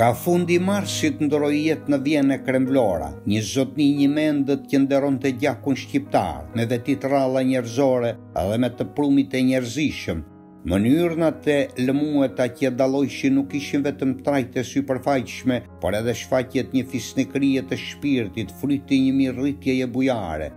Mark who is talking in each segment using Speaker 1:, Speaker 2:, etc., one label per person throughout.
Speaker 1: Ka fundi i marsit ndërroi jetë në Vjenë Ekrem Vlora, një zotni i njëmendët që nderonte gjakun shqiptar, me veti të rralla njerëzore dhe me të prumit e njerëzishëm. Mënyrnat e lëmueta që e dallojshin nuk ishin vetëm trajta sipërfaqshme, por edhe shfaqje të një fisnikrie të shpirtit, fryt i një mirërritjeje bujare.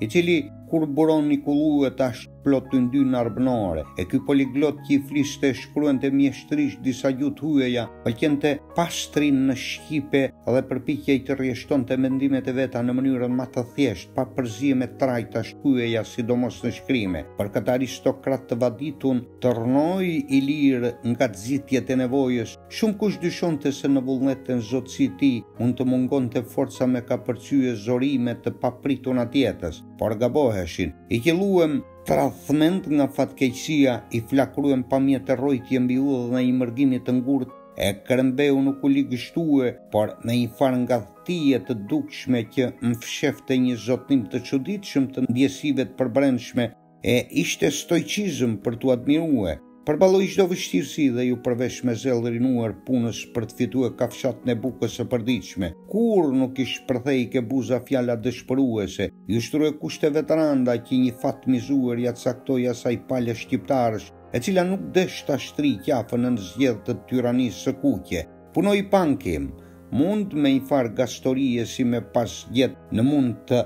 Speaker 1: I cili kur buron i kulluet asht plot yndynë arbnore, e ky poliglot që i fliste e shkruente mjeshtërisht disa gjuhë të hueja, pëlqente pastrinë në shqipe dhe përpiqej të rrjeshtonte mendimet e veta në mënyrën ma të thjeshtë, pa përziemje trajtash të hueja sidomos në shkrime. Për këtë aristokrat të vaditun, të rrnojë i lirë nga nxitjet e nevojës, Shumëkush dyshonte se në vullnet e në zotësi të tij mund të mungonte forca me kapërcye zorime të paprituna të jetës, por gaboheshin. I qëlluem tradhmend nga fatkeqësia, i flakruem pa mjete rrojtjeje mbi udhën e një mërgimi të ngurtë, Ekrem beu nuk u ligështue, por me një farë ngathtije të dukshme që mfshefte një zotnim të çuditshëm të ndjesive të përbrendshme, e ishte stoiçizëm për t'u admirue, përballoi çdo vështirësi dhe iu përvesh me zell rinuar punës për të fitue kafshatën e bukës së përditshme. Kurrë nuk i shpërthei ke buza fjala dëshpëruese, iu shtrue kushteve të randa që një fat mizuar ia caktoi asaj pale shqiptarësh, e cila nuk desh ta shtrijë qafën nën zgjedhë të tyranisë së kuqe. Punoi pa ankim. Mund me një farë gaztorie si me pas gjetë në mund të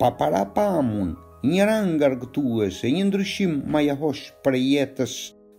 Speaker 1: paparapamun një rang argëtues e një ndryshim majahosh prej jetës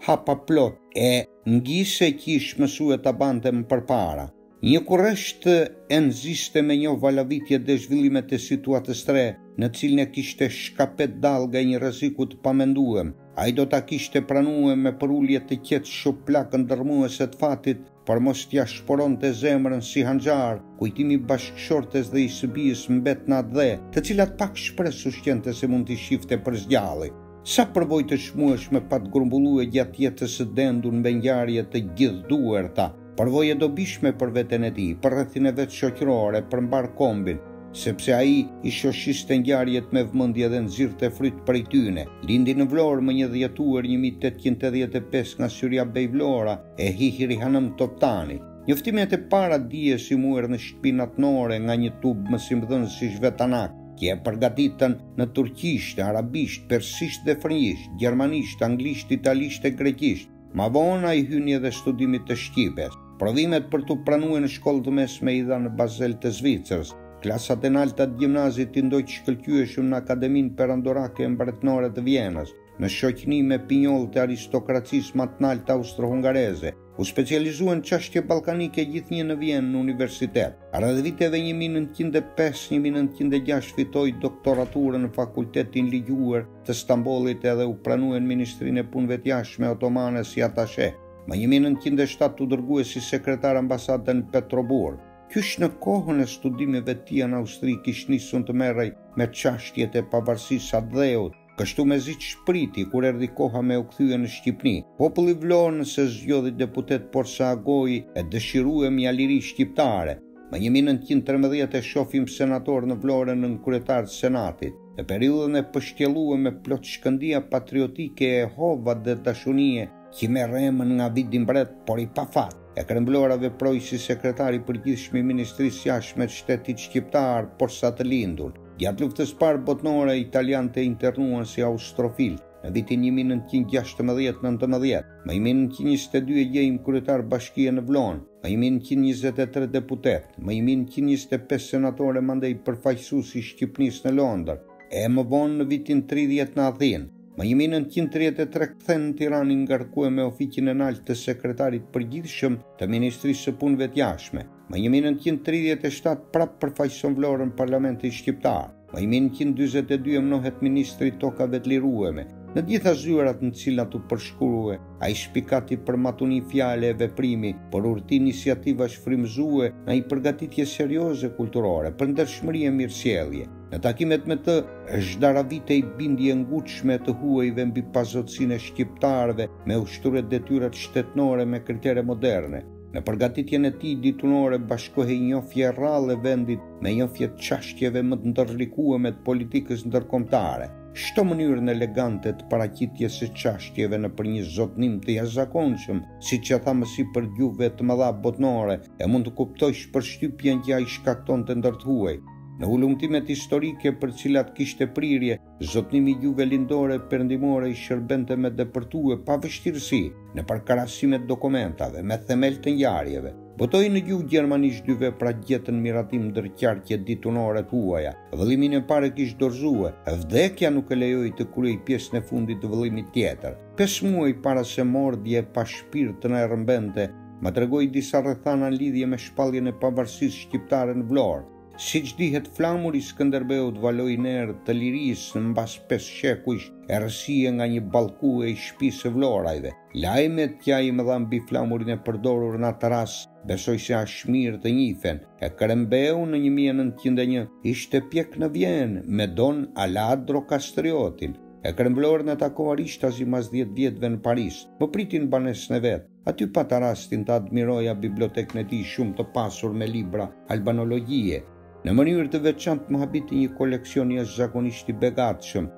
Speaker 1: hapa plot e ngisë që ish mësue ta bante më përpara. Një kureshtë e nxiste me njoh valavitjet dhe zhvillimet e situatës të re në të cilën e kishte shkapet dallga e një rreziku të pamenduem. Ai do ta kishte pranue me përulje të qetë shuplakën dërrmuese të fatit por mos t'ia shporonte zemrën si hanxhar, kujtimi i bashkëshortes dhe i së bijës mbet në atdhe, të cilat pak shpresë ushqente se mund t'i shifte për s'gjalli. Sa përvojë të çmueshme pat grumbullue gjatë jetës së dendur me ngjarje të gjithduerta, përvojë e dobishme për veten e tij, për rrethin e vet shoqëror e për mbarë kombin, sepse ai i shoshiste ngjarjet me vëmendje dhe nxirrte fryt prej tyne. Lindi në Vlorë më një dhjetuar një mijë e tetëqind e tetëdhjetë e pesë nga Syrja Bej Vlora, E Mihri Hanëm Toptani. Njoftimet e para dijes i muer në shtëpinë atnore nga një tub mësimdhënësish vetanakë, që e përgatitën në turqisht, arabisht, persisht dhe frëngjisht, gjermanisht, anglisht, italisht e greqisht. Ma vonë i hyni edhe studimit të shqipes. Provimet për t'u pranue në shkollë të mesme i dha në Bazel të Zvicrës. Klasat e nalta të gjimnazit i ndoq shkëlqyeshëm në Akademinë Perandorake e Mbretnore të Vjenës. në shoqni me pinjollët e aristokracisë ma t'naltë austro-hungareze, u specializua në çashtje ballkanike gjithnjë në Vjenë në universitet. Rreth viteve një mijë e nëntëqind e pesë, një mijë e nëntëqind e gjashtë fitoi doktoraturën në Fakultetin Ligjuar të Stambollit edhe u pranue në Ministrinë e Punëve t'Jashtme Otomane si atashe. Më një mijë e nëntëqind e shtatë u dërgue si sekretar ambasade në Petroburg. Qysh në kohën e studimeve t'tija në Austri kish nisun të merrej me çashtjet e pavarësisë s'atdheut, Kështu mezi ç'priti, kur erdhi koha me u kthye në Shqipni. Populli vlonës e zgjodhi deputet porsa agoi e dëshiruemja liri shqiptare. Më një mijë e nëntëqind e trembëdhjetë e shofim senator në Vlorë e nënkryetar të senatit. Në periudhën e pështjelluem me plot shkëndija patriotike e hove atdhedashunie, qi merr emën nga Vidi mbret, por i pafat, Ekrem Vlora veproi si sekretar i përgjithshëm i ministrisë jashtme të shtetit shqiptar porsa të lindur. Gjatë Luftës së Parë Botnore, italianët e internuan si austrofil në vitin një mijë nëntëqind e gjashtëmbëdhjetë, nëntëmbëdhjetë, më një mijë nëntëqind e njëzet e dy e gjejmë kryetar bashkie në Vlonë, më një mijë nëntëqind e njëzet e tre deputet, më një mijë nëntëqind e njëzet e pesë senator e mandej përfaqësues i Shqipnisë në Londër, e më vonë në vitin tridhjetë në Athinë. Më një mijë e nëntëqind e tridhjetë e tre kthen në Tiranë i ngarkuem me ofiqin e naltë të Sekretarit Përgjithshëm të Ministrisë së Punëve të Jashtme. Më një mijë e nëntëqind e tridhjetë e shtatë prapë përfaqëson Vlorën n'parlamentin shqiptar. Më një mijë e nëntëqind e dyzet e dy emënohet ministër i Tokave të Lirueme. Në gjitha zyrat në të cilat u përshkrue, ai spikati për matuni fjale e veprimi, për urti iniciativash frymëzue nga një përgatitje serioze kulturore, për ndershmëri e mirësjellje. Në takimet me të, zhdaravitej bindja e ngutshme e të huajve mbi pazotësinë e shqiptarëve me ushtrue detyrat shtetnore me kritere moderne. Në përgatitjen e tij ditunore bashkohej njofje e rrallë e vendit me njofje të çashtjeve më të ndërlikueme të politikës ndërkombëtare. Shto mënyrën elegante të paraqitjes së çashtjeve nëpër një zotnim të jashtëzakonshëm, siç e thamë sipër gjuhëve të mëdha botnore, e mund të kuptosh përshtypjen që ai shkaktonte ndër të huaj. Në hulumtimet historike për të cilat kishte prirje, Zotnimi i gjuhëve lindore e perëndimore i shërbente me depërtue pa vështirësi nëpër krahasime të dokumentave në themel të ngjarjeve, Botoi në gjuhë gjermanisht dy vepra që gjetën miratim ndër qarqet ditunore të huaja. Vëllimin e parë e kish dorëzue, vdekja nuk e lejoi të kryejë pjesën e fundit të vëllimit tjetër. Pesë muaj para se mordja e pashpirt të na e rrëmbente, më tregoi disa rrethana në lidhje me shpalljen e pavarësisë shqiptare në Vlorë, Siç dihet, flamuri i Skënderbeut valoi në erë të lirisë mbas pesë shekujsh errësie nga një ballkon i shtëpisë së Vlorajvet. Lajmet që ai më dha mbi flamurin e përdorur në atë rast, besoj se asht mirë të njifen. Ekrem beu në një mijë e nëntëqind e një ishte pjek në Vjenë me Don Aladro Kastriotin. Ekrem Vlorën e takova rishtazi mas dhjetë vjetëve në Paris. Më priti në banesën e vet. Aty pata rastin të admiroja bibliotekën e tij shumë të pasur me libra albanologjie. Në mënyrë të veçantë më habiti një koleksion jashtëzakonisht i begatshëm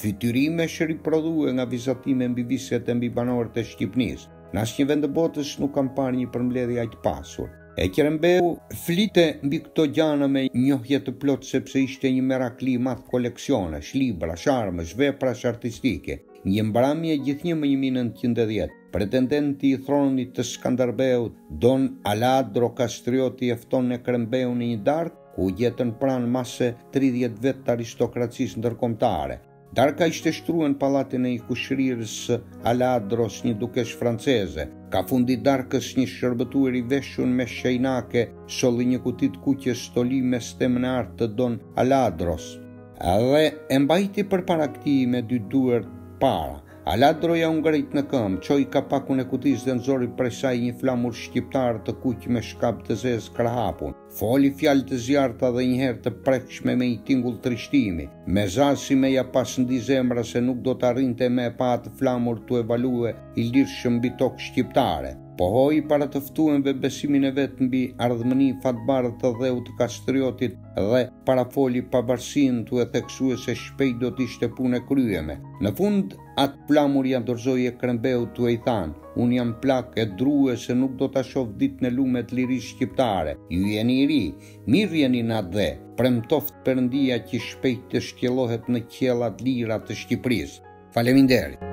Speaker 1: fytyrimesh riprodhue nga vizatime mbi viset e mbi banorët e Shqipnisë. Në asnjë vend të botës nuk kam parë një përmbledhje aq të pasur. Ekrem beu flite mbi këto gjana me njohje të plotë sepse ishte një merakli i madh koleksionesh, librash, armësh, veprash artistike. Një mbramje gjithnjë më një mijë e nëntëqind e dhjetë, Pretendenti i thronit të Skanderbeut, Don Aladro Kastrioti e fton Ekrem beun në një darkë ku u gjetën pranë ma se tridhjetë vetë të aristokracisë ndërkombëtare. Darka ishte shtrue në pallatin e një kushërirës së Aladros, një dukeshë franceze. Ka fundi i darkës një shërbëtuer i veshur me shejnake solli një kuti të kuqe stolisë me stemën e artë të Don Aladros dhe e mbajti përpara këtij me dy duer para. Aladroja u ngrit në këmbë, çoi kapakun e kutisë dhe nxori prej saj një flamur shqiptar të kuq me shkabë të zezë krahhapun. Foli fjalë të zjarrta dhe njëherë të prekshme me një tingull trishtimi, me za si me ja pas ndi zemra se nuk do të arrinte me e pa atë flamur tue value i lirshëm mbi tokë shqiptare. Pohoi para të ftuenve besimin e vet mbi ardhmëni fatbardhë të dheut të Kastriotit, dhe parafoli pavarësinë tue theksue se shpejt do të ishte punë e kryeme. Në fund atë flamur ia dorëzoi Ekrem beut tue i thanë, unë jam plak e drue se nuk do ta shoh ditën e lume të lirisë shqiptare, ju jeni i ri, mirreni në atdhe, premtoftë Perëndia që shpejt të shtjellohet në qiellat e lira të Shqipërisë. Faleminderit.